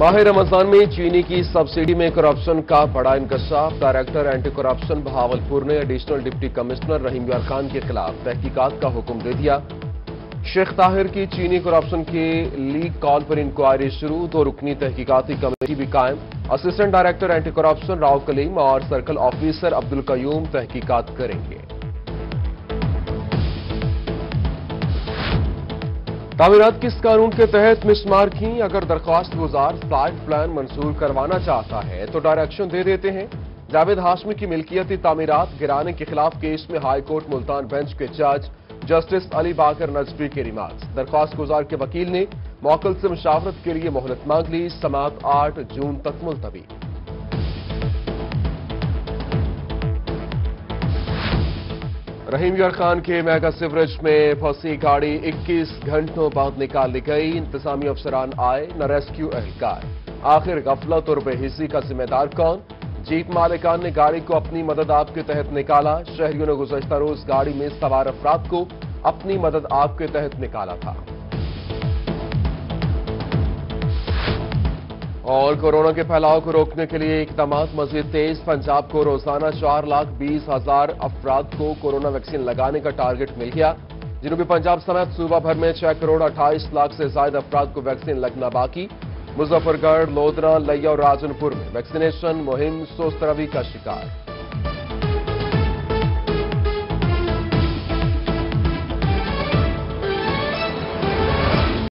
माह रमज़ान में चीनी की सब्सिडी में करप्शन का बड़ा इंकशाफ डायरेक्टर एंटी करप्शन बहावलपुर ने एडिशनल डिप्टी कमिश्नर रहीम यार खान के खिलाफ तहकीकात का हुक्म दे दिया। शेख ताहिर की चीनी करप्शन के लीग कॉल पर इंक्वायरी शुरू दो रुकनी तहकीकाती कमेटी भी कायम। Assistant director anti corruption Rao Kaleem और सर्कल ऑफिसर अब्दुल कयूम तहकीकात करेंगे। तामीरात किस कानून के तहत मिसमार की अगर दरख्वास्त गुजार फ़्लाइट प्लान मंजूर करवाना चाहता है तो डायरेक्शन दे देते हैं। जावेद हाशमी की मिल्कियती तामीरात गिराने के खिलाफ केस में हाईकोर्ट मुल्तान बेंच के जज जस्टिस अली बाकर नजफी के रिमार्क्स दरख्वास्त गुजार के वकील ने मौकल से मुशावरत के लिए मोहलत मांग ली। समाप्त आठ जून तक मुलतवी। रहीम यार खान के मेगा सिवरेज में फंसी गाड़ी 21 घंटों बाद निकाल ली गई। इंतजामी अफसरान आए न रेस्क्यू अहलकार। आखिर गफलत और बेहिसी का जिम्मेदार कौन? जीप मालिकान ने गाड़ी को अपनी मदद आप के तहत निकाला। शहरियों ने गुजशत रोज गाड़ी में सवार अफराद को अपनी मदद आप के तहत निकाला था। और कोरोना के फैलाव को रोकने के लिए इकदाम मजीद तेज पंजाब को रोज़ाना चार लाख बीस हज़ार अफराद को कोरोना वैक्सीन लगाने का टारगेट मिल गया। जनूबी पंजाब समेत सूबा भर में छह करोड़ अट्ठाईस लाख से ज़्यादा अफराद को वैक्सीन लगना बाकी। मुजफ्फरगढ़, लोधरा, लैया और राजनपुर में वैक्सीनेशन मुहिम सोस्तरवी का शिकार।